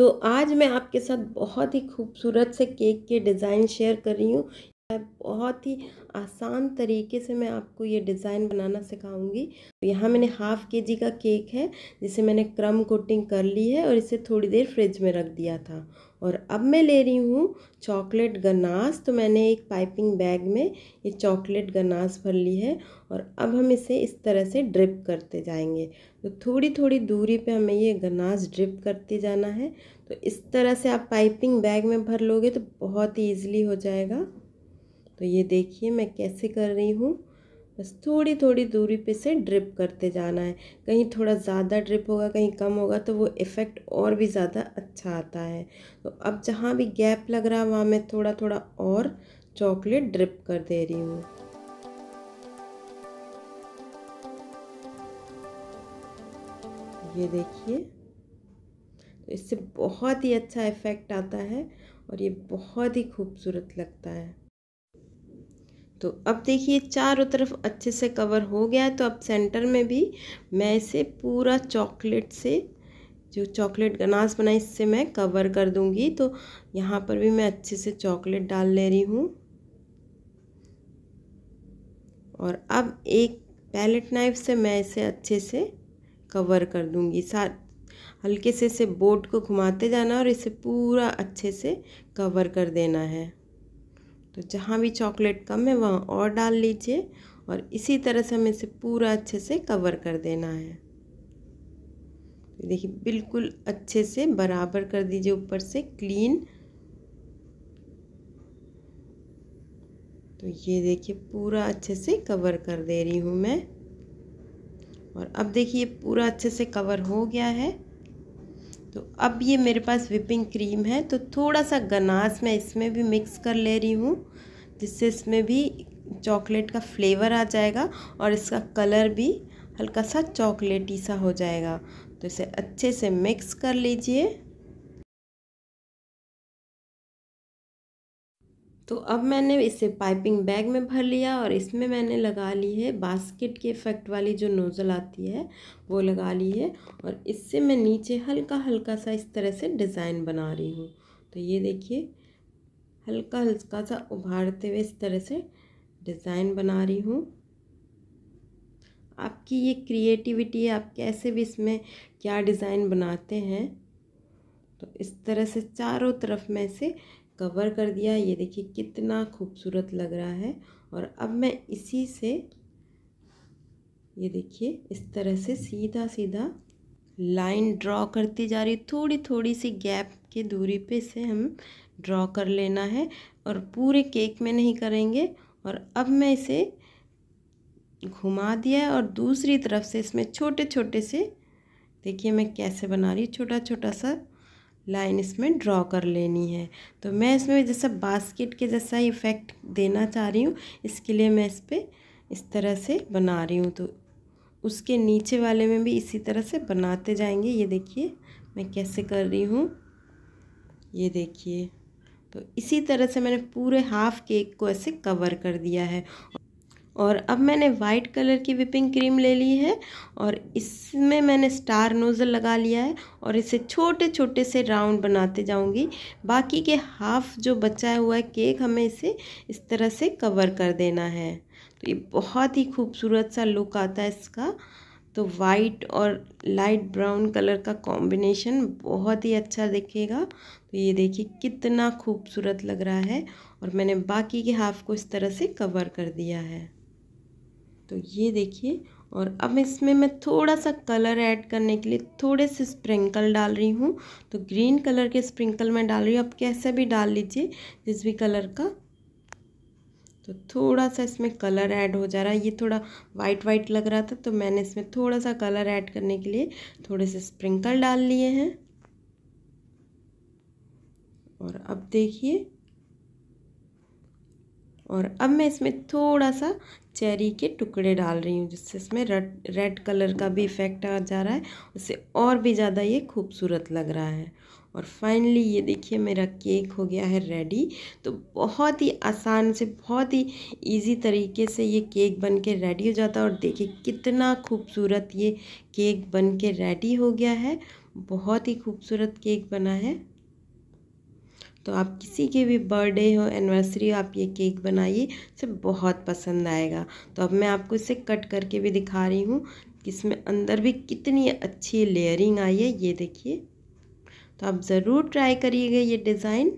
तो आज मैं आपके साथ बहुत ही खूबसूरत से केक के डिज़ाइन शेयर कर रही हूँ। बहुत ही आसान तरीके से मैं आपको ये डिज़ाइन बनाना सिखाऊँगी। तो यहाँ मैंने हाफ़ के जी का केक है, जिसे मैंने क्रम कोटिंग कर ली है और इसे थोड़ी देर फ्रिज में रख दिया था। और अब मैं ले रही हूँ चॉकलेट गनास तो मैंने एक पाइपिंग बैग में ये चॉकलेट गनास भर ली है और अब हम इसे इस तरह से ड्रिप करते जाएँगे। तो थोड़ी थोड़ी दूरी पे हमें ये गनास ड्रिप करते जाना है। तो इस तरह से आप पाइपिंग बैग में भर लोगे तो बहुत ही ईजिली हो जाएगा। तो ये देखिए मैं कैसे कर रही हूँ। बस थोड़ी थोड़ी दूरी पे से ड्रिप करते जाना है। कहीं थोड़ा ज़्यादा ड्रिप होगा, कहीं कम होगा तो वो इफ़ेक्ट और भी ज़्यादा अच्छा आता है। तो अब जहाँ भी गैप लग रहा है, वहाँ मैं थोड़ा थोड़ा और चॉकलेट ड्रिप कर दे रही हूँ। ये देखिए। तो इससे बहुत ही अच्छा इफ़ेक्ट आता है और ये बहुत ही खूबसूरत लगता है। तो अब देखिए, चारों तरफ़ अच्छे से कवर हो गया है तो अब सेंटर में भी मैं इसे पूरा चॉकलेट से, जो चॉकलेट गनास बनाई इससे मैं कवर कर दूँगी। तो यहाँ पर भी मैं अच्छे से चॉकलेट डाल ले रही हूँ। और अब एक पैलेट नाइफ से मैं इसे अच्छे से कवर कर दूँगी। साथ हल्के से इसे बोर्ड को घुमाते जाना और इसे पूरा अच्छे से कवर कर देना है। तो जहाँ भी चॉकलेट कम है, वहाँ और डाल लीजिए और इसी तरह से हमें इसे पूरा अच्छे से कवर कर देना है। देखिए, बिल्कुल अच्छे से बराबर कर दीजिए ऊपर से, क्लीन। तो ये देखिए, पूरा अच्छे से कवर कर दे रही हूँ मैं। और अब देखिए पूरा अच्छे से कवर हो गया है। तो अब ये मेरे पास विपिंग क्रीम है तो थोड़ा सा गनास मैं इसमें भी मिक्स कर ले रही हूँ, जिससे इसमें भी चॉकलेट का फ्लेवर आ जाएगा और इसका कलर भी हल्का सा चॉकलेटी सा हो जाएगा। तो इसे अच्छे से मिक्स कर लीजिए। तो अब मैंने इसे पाइपिंग बैग में भर लिया और इसमें मैंने लगा ली है बास्केट के इफ़ेक्ट वाली जो नोज़ल आती है, वो लगा ली है और इससे मैं नीचे हल्का हल्का सा इस तरह से डिज़ाइन बना रही हूँ। तो ये देखिए हल्का हल्का सा उभारते हुए इस तरह से डिज़ाइन बना रही हूँ। आपकी ये क्रिएटिविटी है आप कैसे भी इसमें क्या डिज़ाइन बनाते हैं तो इस तरह से चारों तरफ़ में इसे कवर कर दिया। ये देखिए कितना खूबसूरत लग रहा है। और अब मैं इसी से, ये देखिए, इस तरह से सीधा सीधा लाइन ड्रॉ करती जा रही थोड़ी थोड़ी सी गैप की दूरी पे इसे हम ड्रॉ कर लेना है और पूरे केक में नहीं करेंगे। और अब मैं इसे घुमा दिया है और दूसरी तरफ़ से इसमें छोटे छोटे से, देखिए मैं कैसे बना रही छोटा छोटा सा लाइन इसमें ड्रॉ कर लेनी है। तो मैं इसमें जैसा बास्केट के जैसा इफ़ेक्ट देना चाह रही हूँ, इसके लिए मैं इस पर इस तरह से बना रही हूँ। तो उसके नीचे वाले में भी इसी तरह से बनाते जाएँगे। ये देखिए, मैं कैसे कर रही हूँ। ये देखिए तो इसी तरह से मैंने पूरे हाफ़ केक को ऐसे कवर कर दिया है। और अब मैंने वाइट कलर की विपिंग क्रीम ले ली है और इसमें मैंने स्टार नोज़ल लगा लिया है और इसे छोटे छोटे से राउंड बनाते जाऊँगी। बाकी के हाफ़ जो बचा हुआ है केक हमें इसे इस तरह से कवर कर देना है। तो ये बहुत ही खूबसूरत सा लुक आता है इसका। तो वाइट और लाइट ब्राउन कलर का कॉम्बिनेशन बहुत ही अच्छा दिखेगा। तो ये देखिए कितना खूबसूरत लग रहा है और मैंने बाकी के हाफ़ को इस तरह से कवर कर दिया है। तो ये देखिए, और अब इसमें मैं थोड़ा सा कलर ऐड करने के लिए थोड़े से स्प्रिंकल डाल रही हूँ। तो ग्रीन कलर के स्प्रिंकल मैं डाल रही हूँ। आप कैसे भी डाल लीजिए, जिस भी कलर का। तो थोड़ा सा इसमें कलर ऐड हो जा रहा है। ये थोड़ा वाइट वाइट लग रहा था तो मैंने इसमें थोड़ा सा कलर ऐड करने के लिए थोड़े से स्प्रिंकल डाल लिए हैं। और अब देखिए और अब मैं इसमें थोड़ा सा चेरी के टुकड़े डाल रही हूँ, जिससे इसमें रेड रेड कलर का भी इफ़ेक्ट आ जा रहा है। उससे और भी ज़्यादा ये खूबसूरत लग रहा है। और फाइनली ये देखिए मेरा केक हो गया है रेडी तो बहुत ही आसान से, बहुत ही इजी तरीके से ये केक बन के रेडी हो जाता है। और देखिए कितना खूबसूरत ये केक बन के रेडी हो गया है। बहुत ही खूबसूरत केक बना है। तो आप किसी के भी बर्थडे हो एनिवर्सरी हो, आप ये केक बनाइए, इसे बहुत पसंद आएगा। तो अब मैं आपको इसे कट करके भी दिखा रही हूँ इसमें अंदर भी कितनी अच्छी लेयरिंग आई है, ये देखिए। तो आप ज़रूर ट्राई करिएगा ये डिज़ाइन